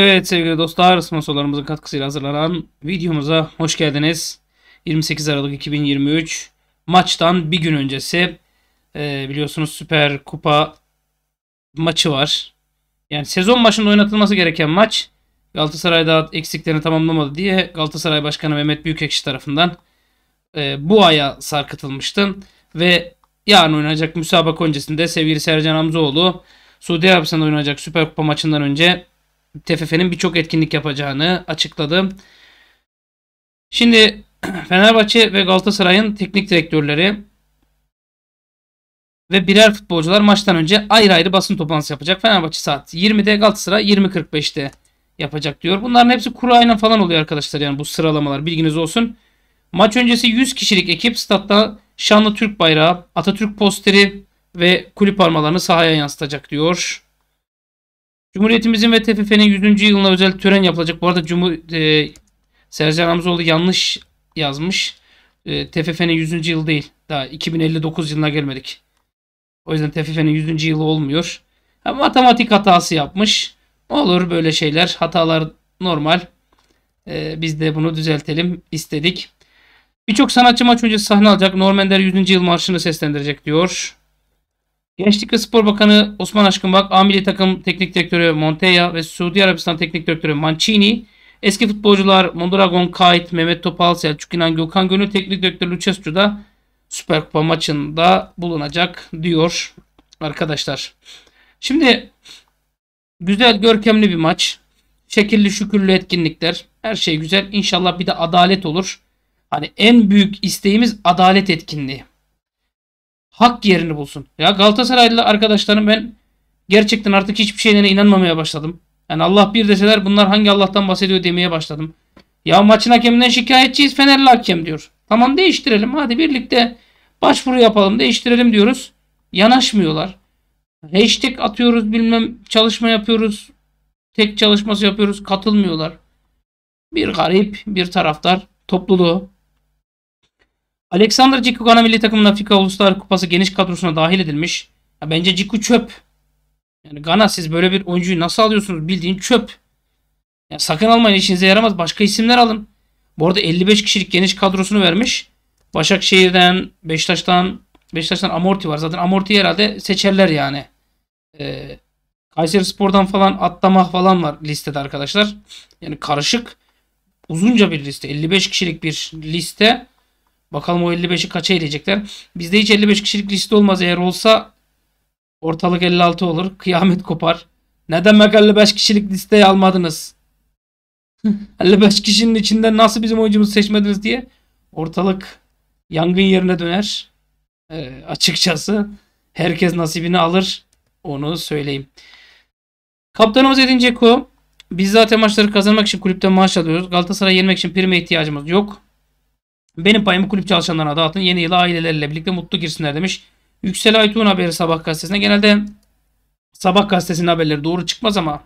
Evet sevgili dostlar, sponsorlarımızın katkısıyla hazırlanan videomuza hoş geldiniz. 28 Aralık 2023 maçtan bir gün öncesi e, biliyorsunuz Süper Kupa maçı var. Yani sezon başında oynatılması gereken maç Galatasaray'da eksiklerini tamamlamadı diye Galatasaray Başkanı Mehmet Büyükekşi tarafından e, bu aya sarkıtılmıştı. Ve yarın oynanacak müsabaka öncesinde sevgili Sercan Hamzoğlu Suudi Arabistan'da oynanacak Süper Kupa maçından önce TFF'nin birçok etkinlik yapacağını açıkladı. Şimdi Fenerbahçe ve Galatasaray'ın teknik direktörleri ve birer futbolcular maçtan önce ayrı ayrı basın toplantısı yapacak. Fenerbahçe saat 20'de Galatasaray 20.45'te yapacak diyor. Bunların hepsi kuru aynen falan oluyor arkadaşlar yani bu sıralamalar bilginiz olsun. Maç öncesi 100 kişilik ekip statta şanlı Türk bayrağı, Atatürk posteri ve kulüp armalarını sahaya yansıtacak diyor. Cumhuriyetimizin ve TFF'nin 100. yılına özel tören yapılacak. Bu arada Cumhur e, Sercan Hamzoğlu yanlış yazmış. E, TFF'nin 100. yıl değil. Daha 2059 yılına gelmedik. O yüzden TFF'nin 100. yılı olmuyor. Ha, matematik hatası yapmış. Olur böyle şeyler. Hatalar normal. E, biz de bunu düzeltelim istedik. Birçok sanatçı maç öncesi sahne alacak. Normender 100. yıl marşını seslendirecek diyor. Gençlik ve Spor Bakanı Osman Aşkınbak, A milli takım teknik direktörü Monteya ve Suudi Arabistan teknik direktörü Mancini, eski futbolcular Mondragon Kayt, Mehmet Topal, Selçuk İnan, Gökhan Gönül teknik direktörü Lucescu da Süper Kupa maçında bulunacak diyor arkadaşlar. Şimdi güzel görkemli bir maç. Şekilli şükürlü etkinlikler. Her şey güzel. İnşallah bir de adalet olur. Hani en büyük isteğimiz adalet etkinliği hak yerini bulsun. Ya Galatasaraylı arkadaşlarım ben gerçekten artık hiçbir şeylere inanmamaya başladım. Yani Allah bir deseler bunlar hangi Allah'tan bahsediyor demeye başladım. Ya maçın hakeminden şikayetçiyiz Fenerli hakem diyor. Tamam değiştirelim hadi birlikte başvuru yapalım değiştirelim diyoruz. Yanaşmıyorlar. Hashtag atıyoruz bilmem çalışma yapıyoruz. Tek çalışması yapıyoruz katılmıyorlar. Bir garip bir taraftar topluluğu Alexander Ciku Gana milli takımının Afrika Uluslar Kupası geniş kadrosuna dahil edilmiş. Ya bence Ciku çöp. Yani Gana siz böyle bir oyuncuyu nasıl alıyorsunuz? Bildiğin çöp. Ya sakın almayın işinize yaramaz. Başka isimler alın. Bu arada 55 kişilik geniş kadrosunu vermiş. Başakşehir'den, Beşiktaş'tan, Beşiktaş'tan Amorti var. Zaten Amorti herhalde seçerler yani. Ee, Kayseri Spor'dan falan atlama falan var listede arkadaşlar. Yani karışık uzunca bir liste. 55 kişilik bir liste. Bakalım o 55'i kaça eleyecekler. Bizde hiç 55 kişilik liste olmaz. Eğer olsa ortalık 56 olur. Kıyamet kopar. Neden demek 55 kişilik listeyi almadınız? 55 kişinin içinden nasıl bizim oyuncumuzu seçmediniz diye ortalık yangın yerine döner. Ee, açıkçası herkes nasibini alır. Onu söyleyeyim. Kaptanımız Edin Dzeko. Biz zaten maçları kazanmak için kulüpten maaş alıyoruz. Galatasaray yenmek için prime ihtiyacımız yok. Benim payımı kulüp çalışanlarına dağıtın. Yeni yıla aileleriyle birlikte mutlu girsinler demiş. Yüksel Aytuğ'un haberi Sabah gazetesine. Genelde Sabah gazetesinin haberleri doğru çıkmaz ama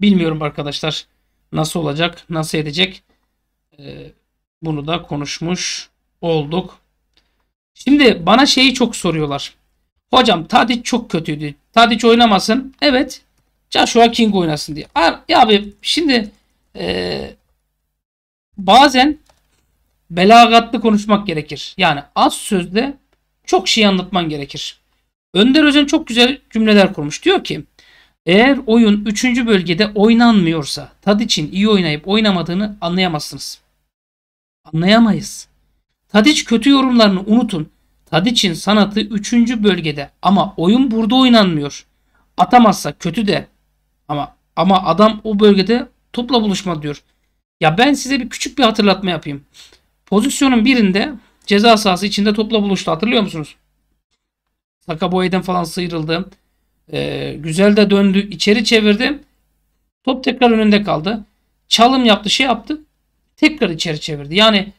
bilmiyorum arkadaşlar. Nasıl olacak, nasıl edecek. Ee, bunu da konuşmuş olduk. Şimdi bana şeyi çok soruyorlar. Hocam Tadic çok kötüydü. Tadic oynamasın. Evet. Joshua King oynasın diye. Ya abi şimdi e, bazen belagatlı konuşmak gerekir. Yani az sözle çok şey anlatman gerekir. Önder Özen çok güzel cümleler kurmuş. Diyor ki eğer oyun 3. bölgede oynanmıyorsa Tadic'in iyi oynayıp oynamadığını anlayamazsınız. Anlayamayız. Tadic kötü yorumlarını unutun. Tadic'in sanatı 3. bölgede ama oyun burada oynanmıyor. Atamazsa kötü de ama ama adam o bölgede topla buluşma diyor. Ya ben size bir küçük bir hatırlatma yapayım. Pozisyonun birinde ceza sahası içinde topla buluştu. Hatırlıyor musunuz? Saka Boy'den falan sıyrıldı. Ee, güzel de döndü. içeri çevirdi. Top tekrar önünde kaldı. Çalım yaptı şey yaptı. Tekrar içeri çevirdi. Yani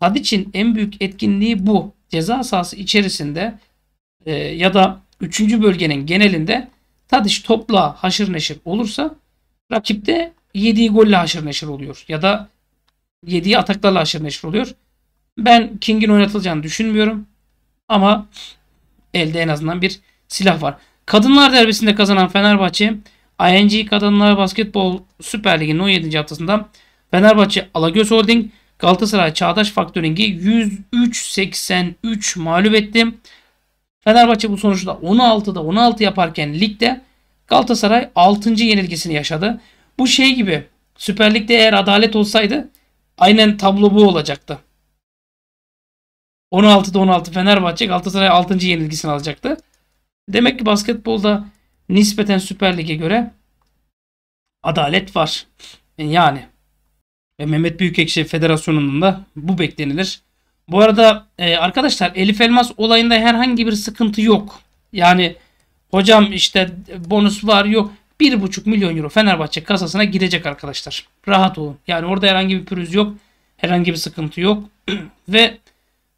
Tadic'in en büyük etkinliği bu. Ceza sahası içerisinde e, ya da 3. bölgenin genelinde Tadic topla haşır neşir olursa rakipte yediği golle haşır neşir oluyor. Ya da yediği ataklarla aşırı neşir oluyor. Ben King'in oynatılacağını düşünmüyorum. Ama elde en azından bir silah var. Kadınlar derbisinde kazanan Fenerbahçe ING Kadınlar Basketbol Süper Ligi'nin 17. haftasında Fenerbahçe Alagöz Holding Galatasaray Çağdaş Faktöring'i 103-83 mağlup etti. Fenerbahçe bu sonuçta 16'da 16 yaparken ligde Galatasaray 6. yenilgisini yaşadı. Bu şey gibi Süper Lig'de eğer adalet olsaydı aynen tablo bu olacaktı. 16'da 16 Fenerbahçe Galatasaray 6. yenilgisini alacaktı. Demek ki basketbolda nispeten Süper Lig'e göre adalet var. Yani ve Mehmet Büyükekşi Federasyonu'nun da bu beklenilir. Bu arada e, arkadaşlar Elif Elmas olayında herhangi bir sıkıntı yok. Yani hocam işte bonus var yok. 1,5 milyon euro Fenerbahçe kasasına girecek arkadaşlar. Rahat olun. Yani orada herhangi bir pürüz yok. Herhangi bir sıkıntı yok. Ve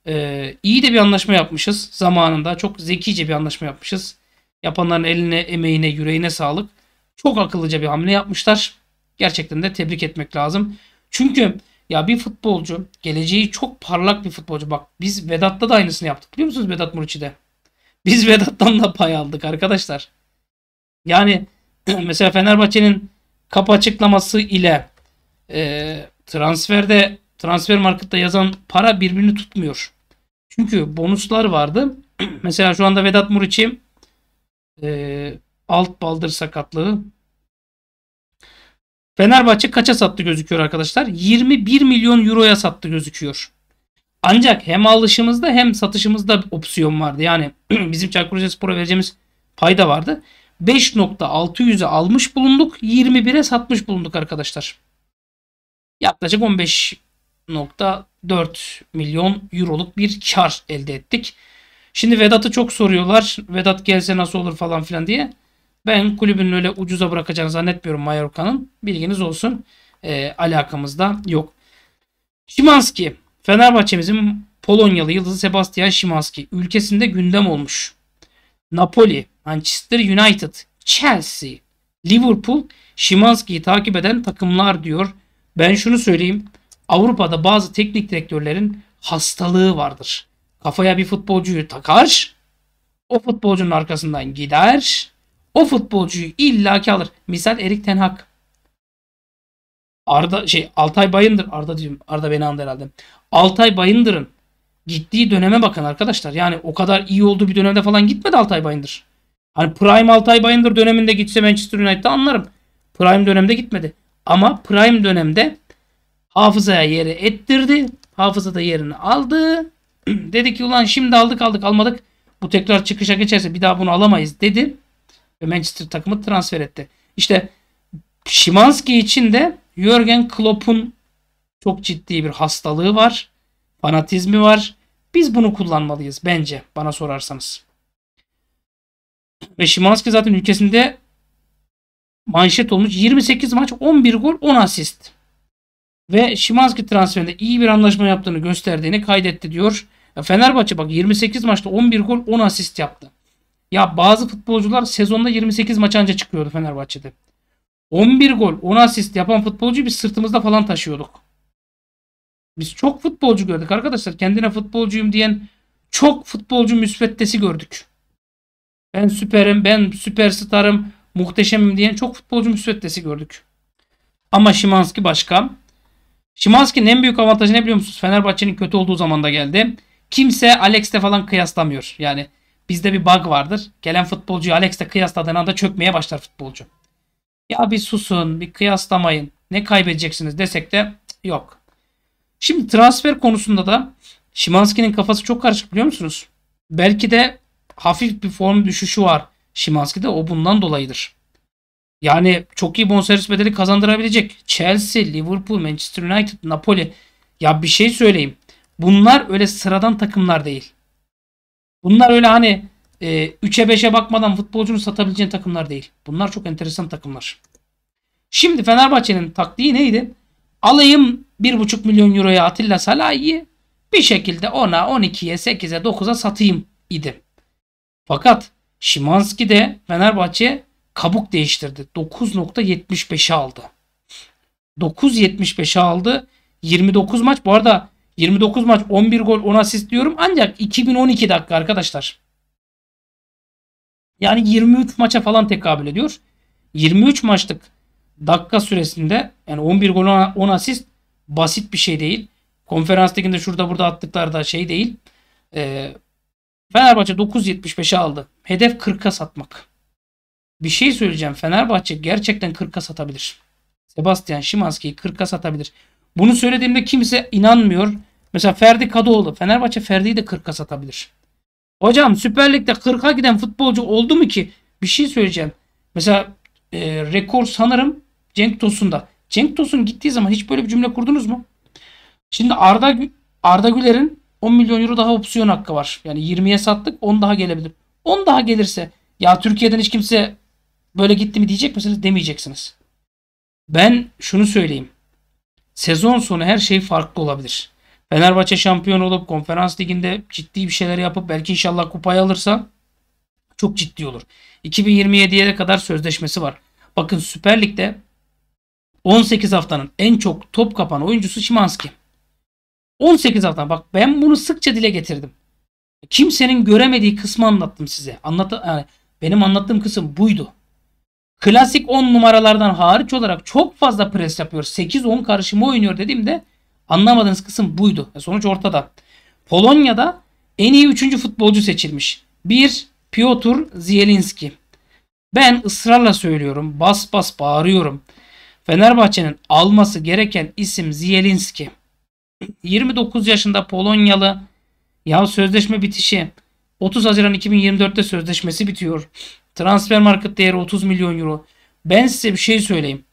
e, iyi de bir anlaşma yapmışız zamanında. Çok zekice bir anlaşma yapmışız. Yapanların eline, emeğine, yüreğine sağlık. Çok akıllıca bir hamle yapmışlar. Gerçekten de tebrik etmek lazım. Çünkü ya bir futbolcu geleceği çok parlak bir futbolcu. Bak biz Vedat'ta da aynısını yaptık. Biliyor musunuz Vedat Muriçi'de? Biz Vedat'tan da pay aldık arkadaşlar. Yani mesela Fenerbahçe'nin kapı açıklaması ile e, transferde transfer markette yazan para birbirini tutmuyor. Çünkü bonuslar vardı. mesela şu anda Vedat Muriçi e, alt baldır sakatlığı Fenerbahçe kaça sattı gözüküyor arkadaşlar? 21 milyon euroya sattı gözüküyor. Ancak hem alışımızda hem satışımızda opsiyon vardı. Yani bizim Çaykur Rizespor'a vereceğimiz payda vardı. 5.600'e almış bulunduk. 21'e satmış bulunduk arkadaşlar. Yaklaşık 15.4 milyon euroluk bir kar elde ettik. Şimdi Vedat'ı çok soruyorlar. Vedat gelse nasıl olur falan filan diye. Ben kulübün öyle ucuza bırakacağını zannetmiyorum Mallorca'nın. Bilginiz olsun. E, alakamız da yok. Şimanski. Fenerbahçe'mizin Polonyalı yıldızı Sebastian Şimanski. Ülkesinde gündem olmuş. Napoli, Manchester United, Chelsea, Liverpool Şimanski'yi takip eden takımlar diyor. Ben şunu söyleyeyim. Avrupa'da bazı teknik direktörlerin hastalığı vardır. Kafaya bir futbolcuyu takar. O futbolcunun arkasından gider o futbolcuyu illaki alır. Misal Erik Ten Hag. Arda şey Altay Bayındır Arda diyorum. Arda beni andı herhalde. Altay Bayındır'ın gittiği döneme bakın arkadaşlar. Yani o kadar iyi olduğu bir dönemde falan gitmedi Altay Bayındır. Hani Prime Altay Bayındır döneminde gitse Manchester United'da anlarım. Prime dönemde gitmedi. Ama Prime dönemde hafızaya yeri ettirdi. Hafıza da yerini aldı. dedi ki ulan şimdi aldık aldık almadık. Bu tekrar çıkışa geçerse bir daha bunu alamayız dedi ve Manchester takımı transfer etti. İşte Şimanski için de Jürgen Klopp'un çok ciddi bir hastalığı var. Fanatizmi var. Biz bunu kullanmalıyız bence bana sorarsanız. Ve Şimanski zaten ülkesinde manşet olmuş. 28 maç 11 gol 10 asist. Ve Şimanski transferinde iyi bir anlaşma yaptığını gösterdiğini kaydetti diyor. Fenerbahçe bak 28 maçta 11 gol 10 asist yaptı. Ya bazı futbolcular sezonda 28 maç anca çıkıyordu Fenerbahçe'de. 11 gol, 10 asist yapan futbolcuyu biz sırtımızda falan taşıyorduk. Biz çok futbolcu gördük arkadaşlar. Kendine futbolcuyum diyen çok futbolcu müsveddesi gördük. Ben süperim, ben süperstarım, muhteşemim diyen çok futbolcu müsveddesi gördük. Ama Şimanski başka. Şimanski'nin en büyük avantajı ne biliyor musunuz? Fenerbahçe'nin kötü olduğu zamanda geldi. Kimse Alex'te falan kıyaslamıyor. Yani Bizde bir bug vardır. Gelen futbolcuyu Alex'le kıyasladığın anda çökmeye başlar futbolcu. Ya bir susun, bir kıyaslamayın. Ne kaybedeceksiniz desek de yok. Şimdi transfer konusunda da Şimanski'nin kafası çok karışık biliyor musunuz? Belki de hafif bir form düşüşü var Şimanski'de. O bundan dolayıdır. Yani çok iyi bonservis bedeli kazandırabilecek. Chelsea, Liverpool, Manchester United, Napoli. Ya bir şey söyleyeyim. Bunlar öyle sıradan takımlar değil. Bunlar öyle hani e, 3'e 5'e bakmadan futbolcunu satabileceğin takımlar değil. Bunlar çok enteresan takımlar. Şimdi Fenerbahçe'nin taktiği neydi? Alayım 1,5 milyon euroya Atilla Salah'ı bir şekilde 10'a, 12'ye, 8'e, 9'a satayım idi. Fakat Şimanski de Fenerbahçe kabuk değiştirdi. 9.75'e aldı. 9.75'e aldı. 29 maç. Bu arada 29 maç 11 gol 10 asist diyorum ancak 2012 dakika arkadaşlar. Yani 23 maça falan tekabül ediyor. 23 maçlık dakika süresinde yani 11 gol 10 asist basit bir şey değil. Konferans liginde şurada burada attıkları da şey değil. Ee, Fenerbahçe 9.75'e aldı. Hedef 40'a satmak. Bir şey söyleyeceğim. Fenerbahçe gerçekten 40'a satabilir. Sebastian Şimanski'yi 40'a satabilir. Bunu söylediğimde kimse inanmıyor. Mesela Ferdi Kadıoğlu. Fenerbahçe Ferdi'yi de 40'a satabilir. Hocam Süper Lig'de 40'a giden futbolcu oldu mu ki? Bir şey söyleyeceğim. Mesela e, rekor sanırım Cenk Tosun'da. Cenk Tosun gittiği zaman hiç böyle bir cümle kurdunuz mu? Şimdi Arda Arda Güler'in 10 milyon euro daha opsiyon hakkı var. Yani 20'ye sattık 10 daha gelebilir. 10 daha gelirse ya Türkiye'den hiç kimse böyle gitti mi diyecek misiniz? Demeyeceksiniz. Ben şunu söyleyeyim. Sezon sonu her şey farklı olabilir. Fenerbahçe şampiyon olup konferans liginde ciddi bir şeyler yapıp belki inşallah kupayı alırsa çok ciddi olur. 2027'ye kadar sözleşmesi var. Bakın Süper Lig'de 18 haftanın en çok top kapan oyuncusu Şimanski. 18 hafta bak ben bunu sıkça dile getirdim. Kimsenin göremediği kısmı anlattım size. Anlat yani benim anlattığım kısım buydu. Klasik 10 numaralardan hariç olarak çok fazla pres yapıyor. 8-10 karışımı oynuyor dediğimde anlamadığınız kısım buydu. E, sonuç ortada. Polonya'da en iyi 3. futbolcu seçilmiş. 1. Piotr Zielinski. Ben ısrarla söylüyorum. Bas bas bağırıyorum. Fenerbahçe'nin alması gereken isim Zielinski. 29 yaşında Polonyalı. Ya sözleşme bitişi. 30 Haziran 2024'te sözleşmesi bitiyor. Transfer market değeri 30 milyon euro. Ben size bir şey söyleyeyim.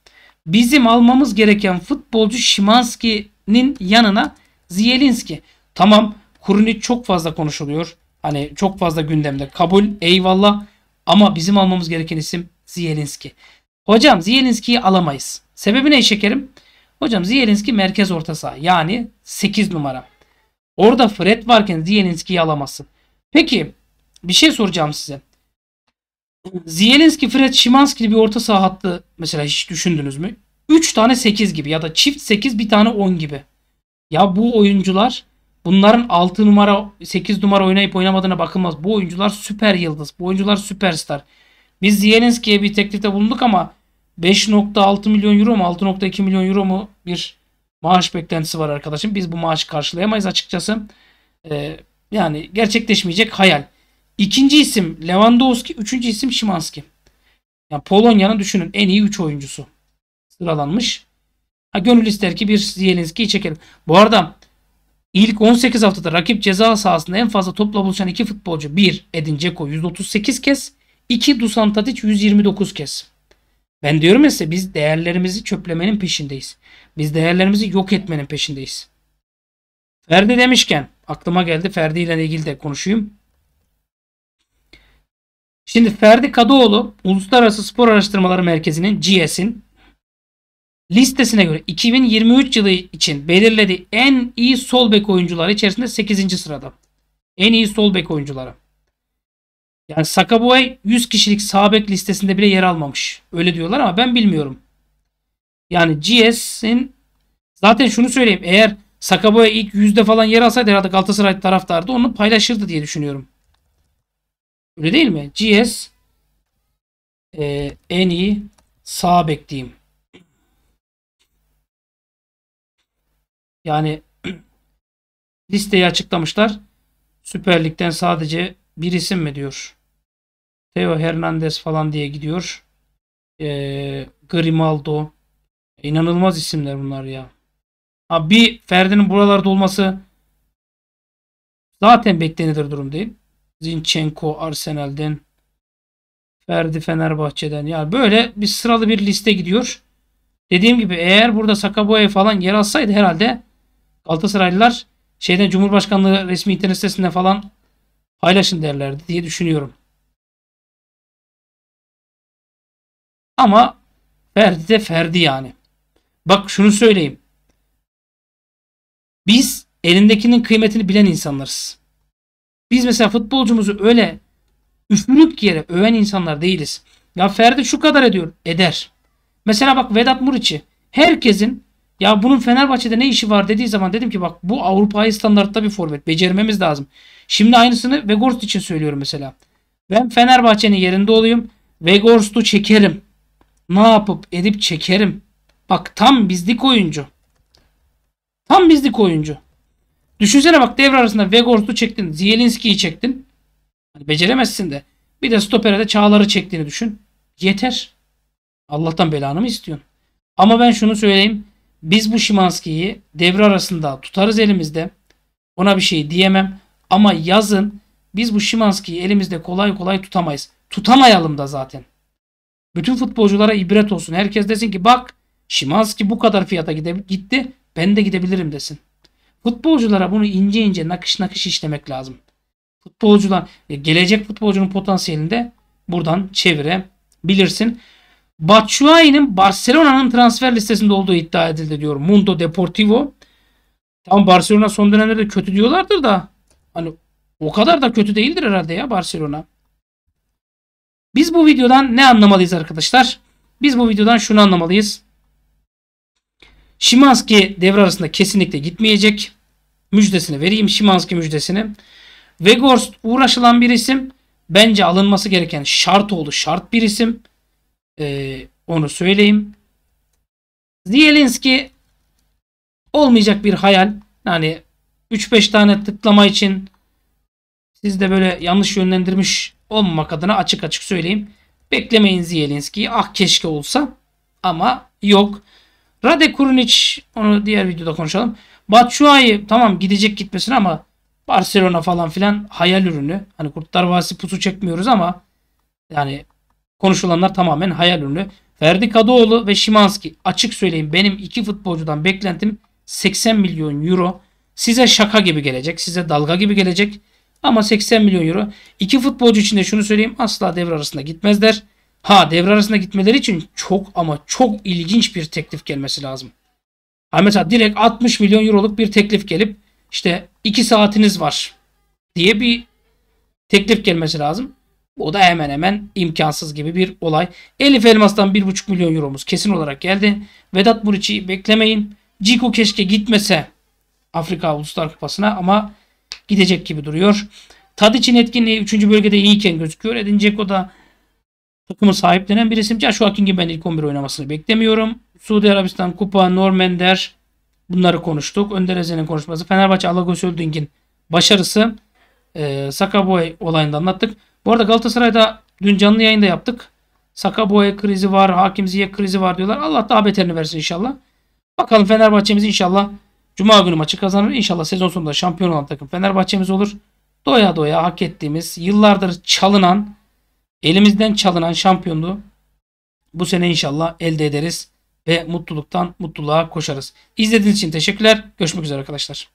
Bizim almamız gereken futbolcu Şimanski'nin yanına Zielinski. Tamam Kurunic çok fazla konuşuluyor. Hani çok fazla gündemde. Kabul eyvallah. Ama bizim almamız gereken isim Zielinski. Hocam Zielinski'yi alamayız. Sebebi ne şekerim? Hocam Zielinski merkez orta saha. Yani 8 numara. Orada Fred varken Zielinski'yi alamazsın. Peki bir şey soracağım size. Zielinski, Fred, Şimanski'li bir orta saha hattı mesela hiç düşündünüz mü? 3 tane 8 gibi ya da çift 8 bir tane 10 gibi. Ya bu oyuncular bunların 6 numara 8 numara oynayıp oynamadığına bakılmaz. Bu oyuncular süper yıldız. Bu oyuncular süperstar. Biz Zielinski'ye bir teklifte bulunduk ama 5.6 milyon euro mu 6.2 milyon euro mu bir maaş beklentisi var arkadaşım. Biz bu maaşı karşılayamayız açıkçası. Ee, yani gerçekleşmeyecek hayal. İkinci isim Lewandowski, üçüncü isim Şimanski. Yani Polonya'nın düşünün en iyi 3 oyuncusu sıralanmış. Ha, gönül ister ki bir Zielinski'yi çekelim. Bu arada ilk 18 haftada rakip ceza sahasında en fazla topla buluşan iki futbolcu. 1. Edin Dzeko 138 kez. 2. Dusan Tadic 129 kez. Ben diyorum ya size biz değerlerimizi çöplemenin peşindeyiz. Biz değerlerimizi yok etmenin peşindeyiz. Ferdi demişken aklıma geldi Ferdi ile ilgili de konuşayım. Şimdi Ferdi Kadıoğlu Uluslararası Spor Araştırmaları Merkezi'nin GS'in listesine göre 2023 yılı için belirlediği en iyi sol bek oyuncuları içerisinde 8. sırada. En iyi sol bek oyuncuları. Yani Sakaboy 100 kişilik sağ bek listesinde bile yer almamış. Öyle diyorlar ama ben bilmiyorum. Yani GS'in zaten şunu söyleyeyim. Eğer Sakaboy ilk yüzde falan yer alsaydı herhalde Galatasaray taraftarı da onu paylaşırdı diye düşünüyorum. Öyle değil mi? GS e, en iyi sağ diyeyim. Yani listeyi açıklamışlar. Süper Lig'den sadece bir isim mi diyor. Theo Hernandez falan diye gidiyor. E, Grimaldo. İnanılmaz isimler bunlar ya. Ha bir Ferdi'nin buralarda olması zaten beklenilir durum değil. Zinchenko Arsenal'den. Ferdi Fenerbahçe'den. Yani böyle bir sıralı bir liste gidiyor. Dediğim gibi eğer burada Sakaboya falan yer alsaydı herhalde Galatasaraylılar şeyden Cumhurbaşkanlığı resmi internet sitesinde falan paylaşın derlerdi diye düşünüyorum. Ama Ferdi de Ferdi yani. Bak şunu söyleyeyim. Biz elindekinin kıymetini bilen insanlarız. Biz mesela futbolcumuzu öyle üfürük yere öven insanlar değiliz. Ya Ferdi şu kadar ediyor. Eder. Mesela bak Vedat Muriç'i. Herkesin ya bunun Fenerbahçe'de ne işi var dediği zaman dedim ki bak bu Avrupa'yı standartta bir forvet. Becermemiz lazım. Şimdi aynısını Vegorst için söylüyorum mesela. Ben Fenerbahçe'nin yerinde olayım. Vegorst'u çekerim. Ne yapıp edip çekerim. Bak tam bizlik oyuncu. Tam bizlik oyuncu. Düşünsene bak devre arasında Vegors'u çektin. Zielinski'yi çektin. Hani beceremezsin de. Bir de stopere de Çağlar'ı çektiğini düşün. Yeter. Allah'tan belanı mı istiyorsun? Ama ben şunu söyleyeyim. Biz bu Şimanski'yi devre arasında tutarız elimizde. Ona bir şey diyemem. Ama yazın biz bu Şimanski'yi elimizde kolay kolay tutamayız. Tutamayalım da zaten. Bütün futbolculara ibret olsun. Herkes desin ki bak Şimanski bu kadar fiyata gide- gitti. Ben de gidebilirim desin. Futbolculara bunu ince ince nakış nakış işlemek lazım. Futbolcular e, gelecek futbolcunun potansiyelini de buradan çevirebilirsin. Batshuayi'nin Barcelona'nın transfer listesinde olduğu iddia edildi diyor Mundo Deportivo. Tam Barcelona son dönemlerde kötü diyorlardır da hani o kadar da kötü değildir herhalde ya Barcelona. Biz bu videodan ne anlamalıyız arkadaşlar? Biz bu videodan şunu anlamalıyız. Şimanski devre arasında kesinlikle gitmeyecek. Müjdesini vereyim Şimanski müjdesini. Weghorst uğraşılan bir isim. Bence alınması gereken şart oldu. Şart bir isim. Ee, onu söyleyeyim. Zielinski olmayacak bir hayal. Yani 3-5 tane tıklama için siz de böyle yanlış yönlendirmiş olmamak adına açık açık söyleyeyim. Beklemeyin Zielinski'yi. Ah keşke olsa. Ama yok. Rade Kurunic onu diğer videoda konuşalım. Batshuayi tamam gidecek gitmesin ama Barcelona falan filan hayal ürünü. Hani Kurtlar Vadisi pusu çekmiyoruz ama yani konuşulanlar tamamen hayal ürünü. Ferdi Kadıoğlu ve Şimanski açık söyleyeyim benim iki futbolcudan beklentim 80 milyon euro. Size şaka gibi gelecek. Size dalga gibi gelecek. Ama 80 milyon euro. İki futbolcu için de şunu söyleyeyim. Asla devre arasında gitmezler. Ha devre arasında gitmeleri için çok ama çok ilginç bir teklif gelmesi lazım. Ha mesela direkt 60 milyon euroluk bir teklif gelip işte 2 saatiniz var diye bir teklif gelmesi lazım. O da hemen hemen imkansız gibi bir olay. Elif Elmas'tan 1,5 milyon euromuz kesin olarak geldi. Vedat Muriç'i beklemeyin. Ciku keşke gitmese Afrika Uluslar Kupası'na ama gidecek gibi duruyor. Tadic'in etkinliği 3. bölgede iyiyken gözüküyor. Edin Dzeko da takımı sahiplenen bir isim. Joshua King'in ben ilk 11 oynamasını beklemiyorum. Suudi Arabistan Kupa, Normender bunları konuştuk. Önder Ezen'in konuşması. Fenerbahçe Alagos Öldüng'in başarısı. E, Sakaboy olayını da anlattık. Bu arada Galatasaray'da dün canlı yayında yaptık. Sakaboy krizi var, Hakim Ziyech krizi var diyorlar. Allah daha beterini versin inşallah. Bakalım Fenerbahçe'miz inşallah Cuma günü maçı kazanır. İnşallah sezon sonunda şampiyon olan takım Fenerbahçe'miz olur. Doya doya hak ettiğimiz, yıllardır çalınan, elimizden çalınan şampiyonluğu bu sene inşallah elde ederiz ve mutluluktan mutluluğa koşarız. İzlediğiniz için teşekkürler. Görüşmek üzere arkadaşlar.